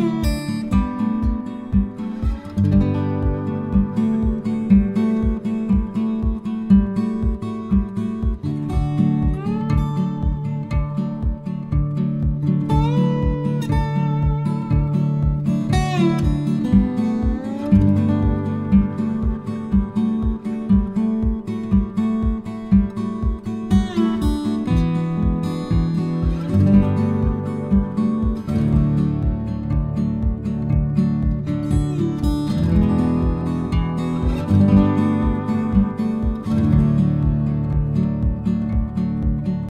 you.